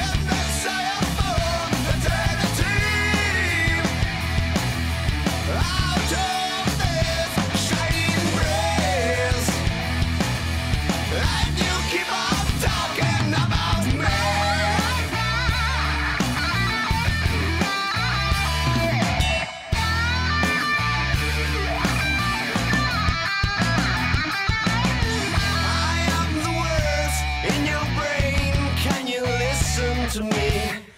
Yeah. to me.